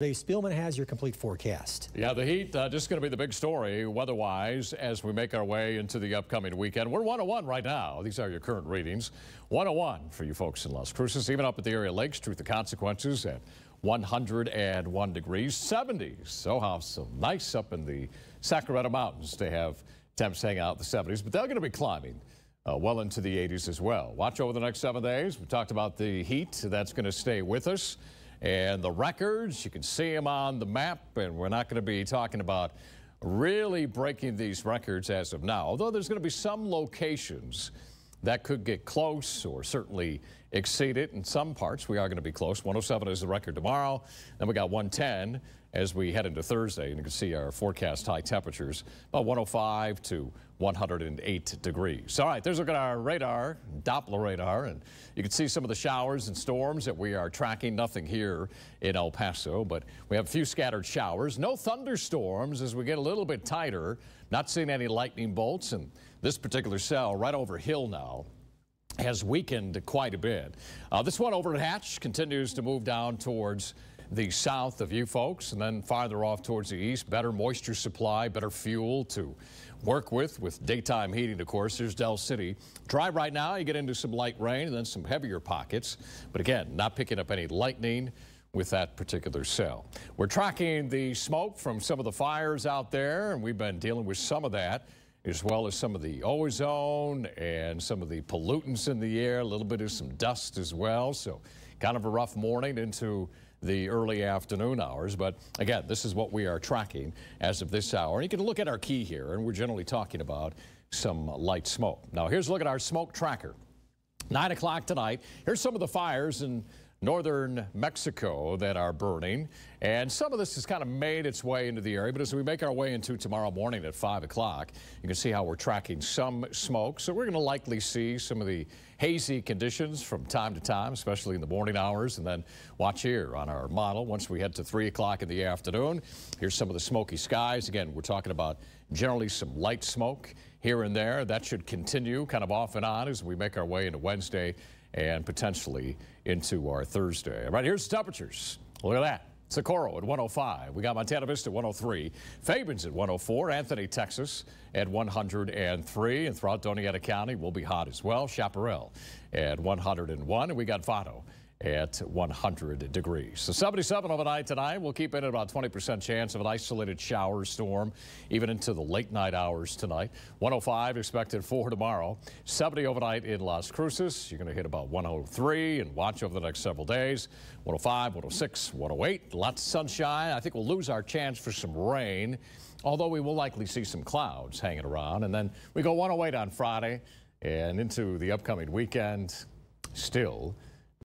Dave Spielman has your complete forecast. Yeah, the heat uh, just going to be the big story weather-wise as we make our way into the upcoming weekend. We're 101 right now. These are your current readings. 101 for you folks in Las Cruces, even up at the area lakes. Truth or Consequences at 101 degrees, 70s. So how so nice up in the Sacramento Mountains to have temps hang out in the 70s, but they're going to be climbing. Uh, well into the 80s as well. Watch over the next seven days. We talked about the heat that's going to stay with us. And the records, you can see them on the map, and we're not going to be talking about really breaking these records as of now, although there's going to be some locations that could get close or certainly exceed it. In some parts, we are going to be close. 107 is the record tomorrow. Then we got 110 as we head into Thursday. And you can see our forecast high temperatures about 105 to 108 degrees. All right, there's a look at our radar, Doppler radar, and you can see some of the showers and storms that we are tracking. Nothing here in El Paso, but we have a few scattered showers. No thunderstorms as we get a little bit tighter. Not seeing any lightning bolts, and this particular cell right over hill now has weakened quite a bit. Uh, this one over at Hatch continues to move down towards the south of you folks and then farther off towards the east. Better moisture supply, better fuel to work with, with daytime heating, of course. There's Dell City. Dry right now. You get into some light rain and then some heavier pockets. But again, not picking up any lightning with that particular cell. We're tracking the smoke from some of the fires out there, and we've been dealing with some of that as well as some of the ozone and some of the pollutants in the air, a little bit of some dust as well. So kind of a rough morning into the early afternoon hours. But again, this is what we are tracking as of this hour. And you can look at our key here, and we're generally talking about some light smoke. Now, here's a look at our smoke tracker. 9 o'clock tonight. Here's some of the fires and northern Mexico that are burning. And some of this has kind of made its way into the area. But as we make our way into tomorrow morning at 5 o'clock, you can see how we're tracking some smoke. So we're going to likely see some of the hazy conditions from time to time, especially in the morning hours. And then watch here on our model once we head to 3 o'clock in the afternoon. Here's some of the smoky skies. Again, we're talking about generally some light smoke here and there. That should continue kind of off and on as we make our way into Wednesday and potentially into our Thursday. All right, here's the temperatures. Look at that. Socorro at 105. We got Montana Vista at 103. Fabens at 104. Anthony, Texas at 103. And throughout Doña County will be hot as well. Chaparral at 101. And we got Vado at 100 degrees. So 77 overnight tonight. We'll keep in at about 20% chance of an isolated shower storm even into the late night hours tonight. 105 expected for tomorrow. 70 overnight in Las Cruces. You're going to hit about 103 and watch over the next several days. 105, 106, 108. Lots of sunshine. I think we'll lose our chance for some rain, although we will likely see some clouds hanging around. And then we go 108 on Friday and into the upcoming weekend still